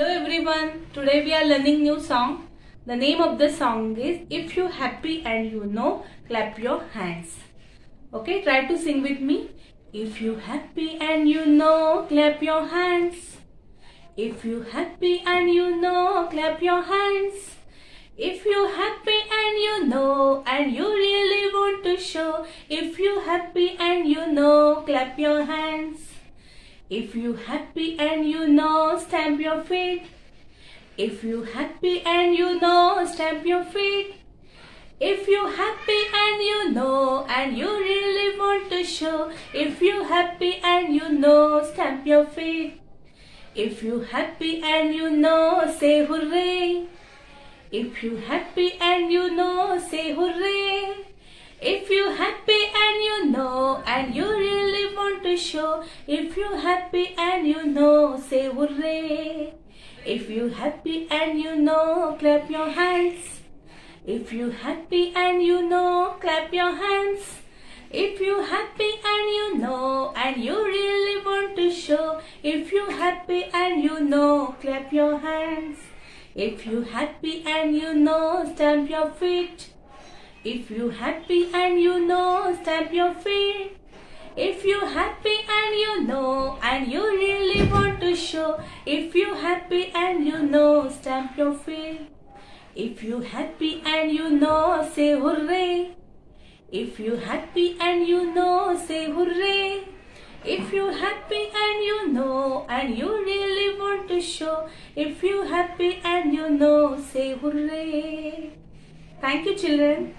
Hello everyone. Today we are learning new song. The name of the song is If You Happy and You Know, Clap Your Hands. Okay, try to sing with me. If you happy and you know, clap your hands. If you happy and you know, clap your hands. If you happy and you know and you really want to show. If you happy and you know, clap your hands. If you happy and you know, stamp your feet. If you happy and you know, stamp your feet. If you happy and you know and you really want to show. If you happy and you know, stamp your feet. If you happy and you know, say hooray. If you happy and you know, say hooray. If you happy and you know and you to show. If you happy and you know, say hooray. If you happy and you know, clap your hands. If you happy and you know, clap your hands. If you happy and you know and you really want to show. If you happy and you know, clap your hands. If you happy and you know, stamp your feet. If you happy and you know, stamp your feet. If you happy and you know and you really want to show. If you happy and you know, stamp your feet. If you happy and you know, say hooray. If you happy and you know, say hooray. If you happy and you know and you really want to show. If you happy and you know, say hooray. Thank you children.